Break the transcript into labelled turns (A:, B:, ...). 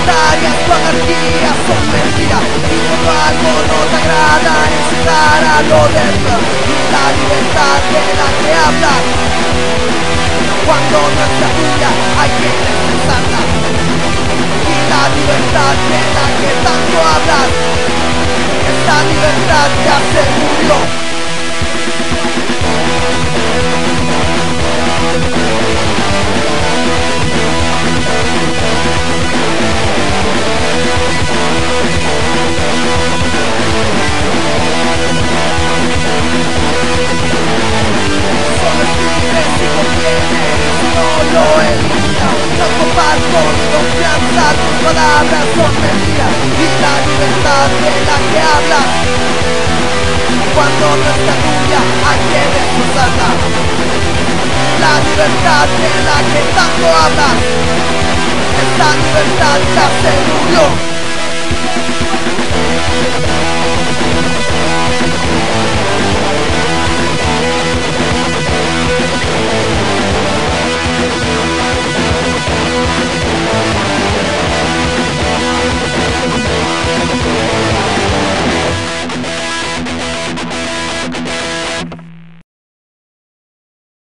A: montañas tu anarquía sumergida Y por algo no te agrada incitar a lo demás La libertad de la que hablan Cuando no es la tuya hay quienes desarla Y la libertad de la que tanto hablan Esta libertad ya se murió palabras son mentiras y la libertad de la que hablas. Cuando no está tuya que destrozarla la libertad de la que tanto hablas. Esta libertad ya se murió